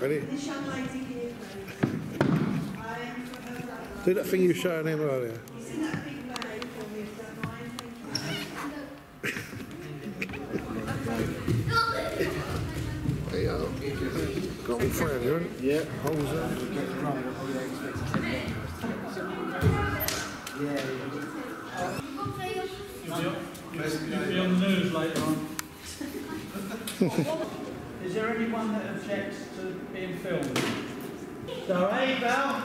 Ready? Do that thing you were showing him earlier. Got one friend, you want? Yeah. Holes there. You'll be on the news later on. Is there anyone that objects to being filmed? So, hey, Val.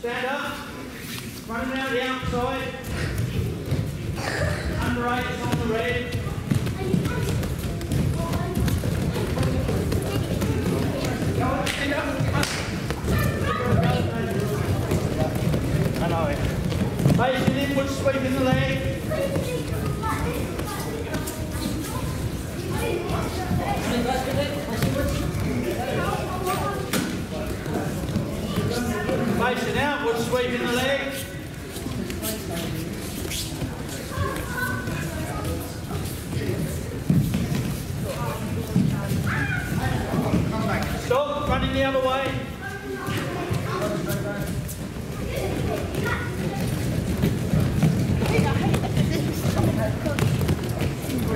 Stand up. Run around the outside. Under eight on the red. Facing inward, sweeping the leg. Facing outward, sweeping the leg. Stop, running the other way.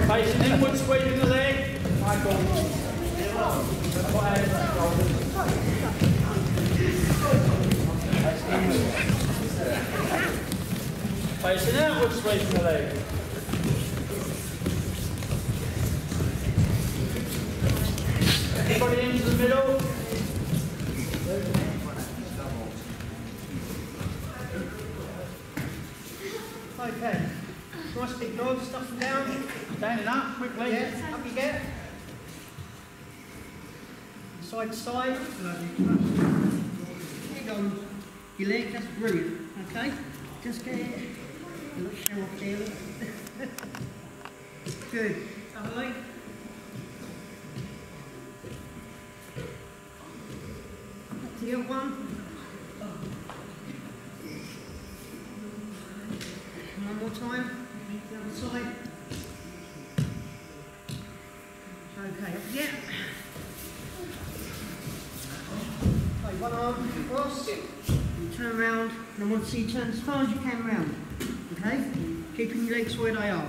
Facing inward, sweeping the leg. Facing outward, the leg. Everybody into the middle. Okay. Nice big dog, stuff them down. and up quickly. Yeah, up you get. Side to side. Here you go. Your leg, that's brilliant. Okay? Just get it. A little show off there. Good. Other leg. Up to the other one. One more time. The other side. Okay, up. Okay, one arm turn around, and see you turn as far as you can round. Okay? Keeping your legs where they are.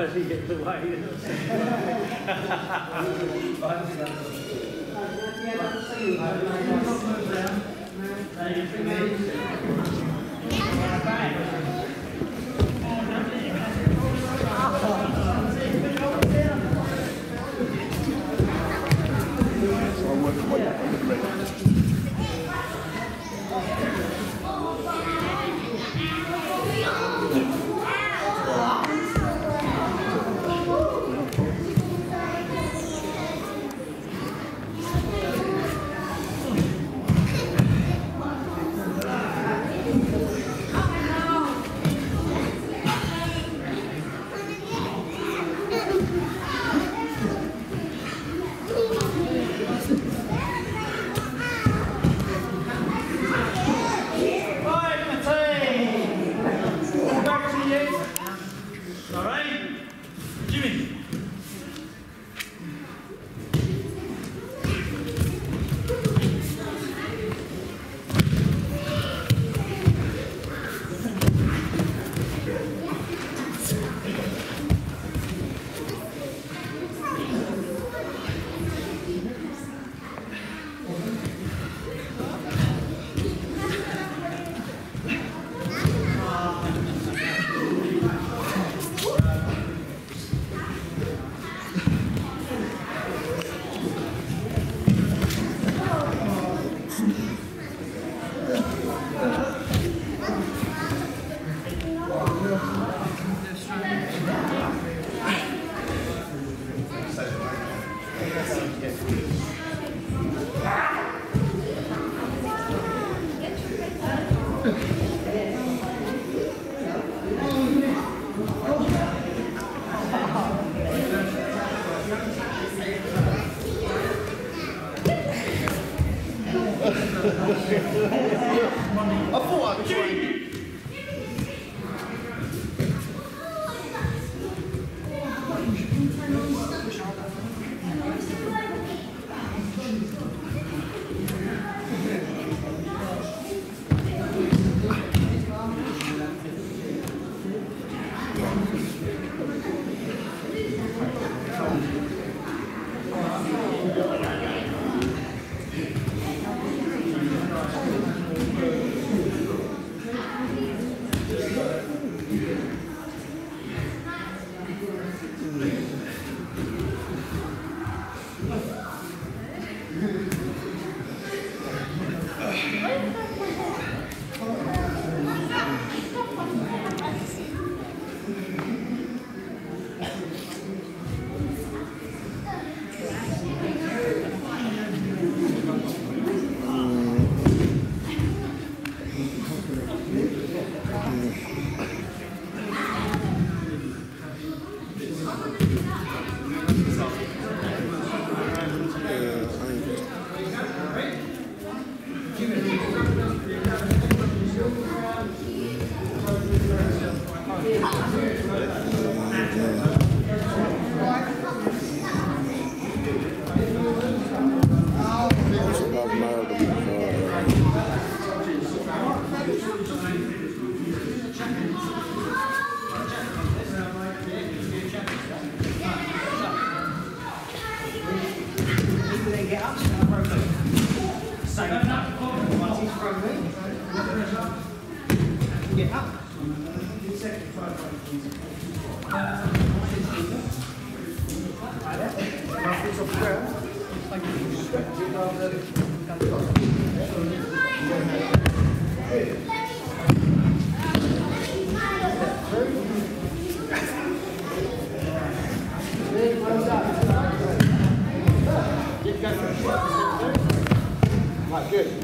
Pasi itu baik. I thought I'd try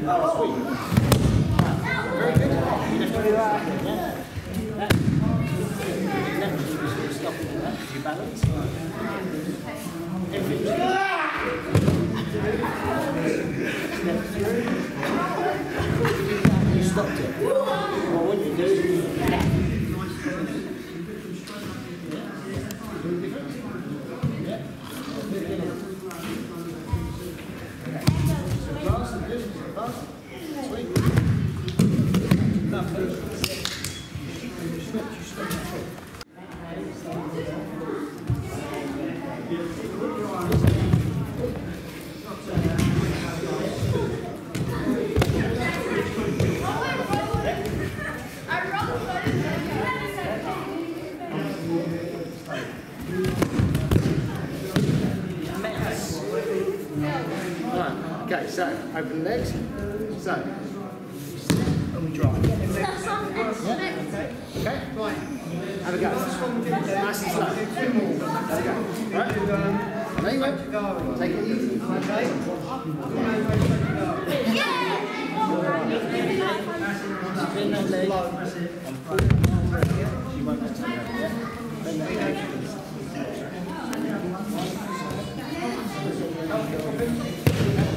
Sweet. Very good. You. Yeah. You. You stopped it. Well, what you do Okay, so open legs. So. And we drive. Yeah. Okay. Right. Have a go. Nice and slow. Have a go. Right. You go. Take it easy. Yeah.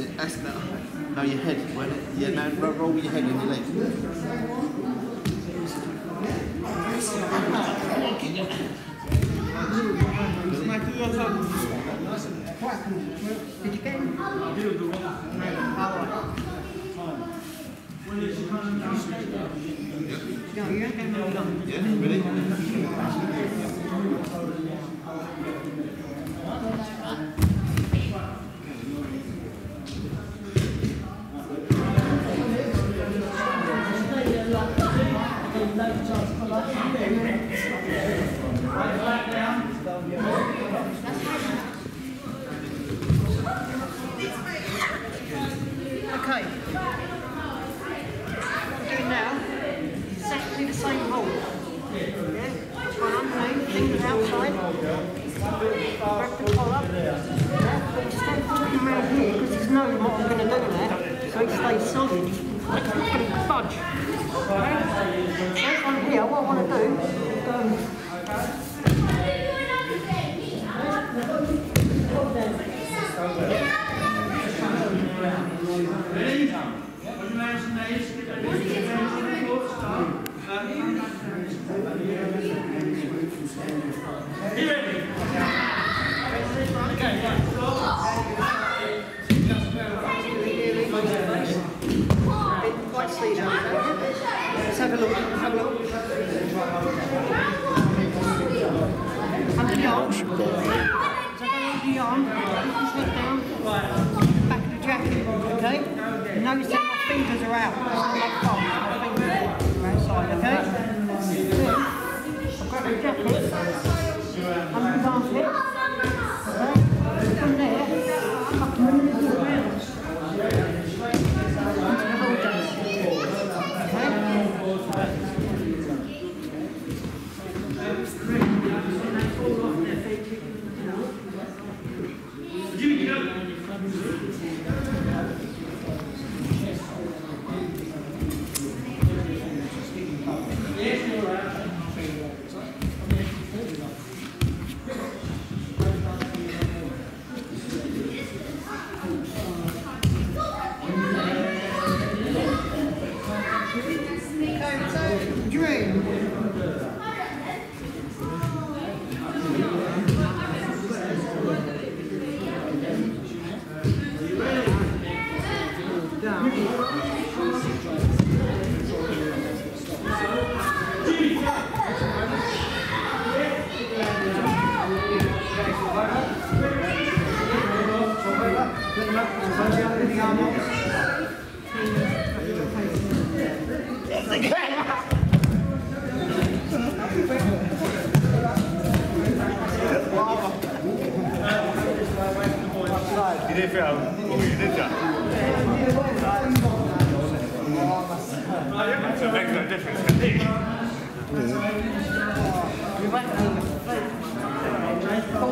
it. That's your head. Yeah, now roll your head and your legs. Did you get Okay. What we're doing now exactly the same hole. Yeah? One underneath, fingers outside. Grab the collar. Yeah? Put him around here because he's knowing what I'm going to do there. So he stays solid. He can budge. Okay? So from here, what I want to do is go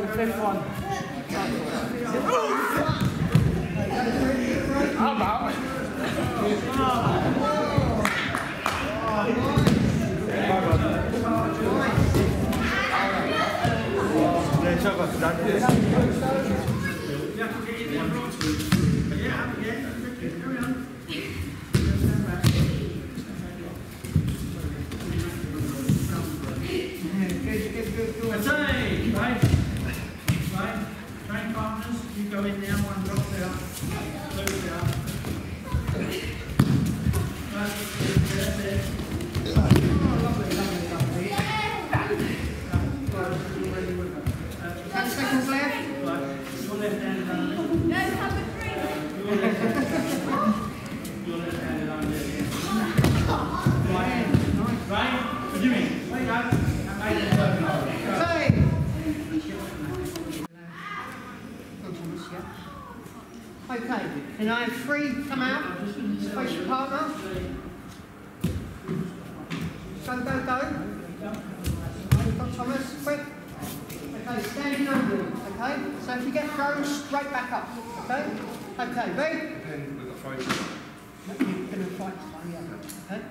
the fifth one. quick Okay, standing okay? So if you get thrown, straight back up, okay? Okay, ready? Pin with fight. Pin fight, yeah. Okay?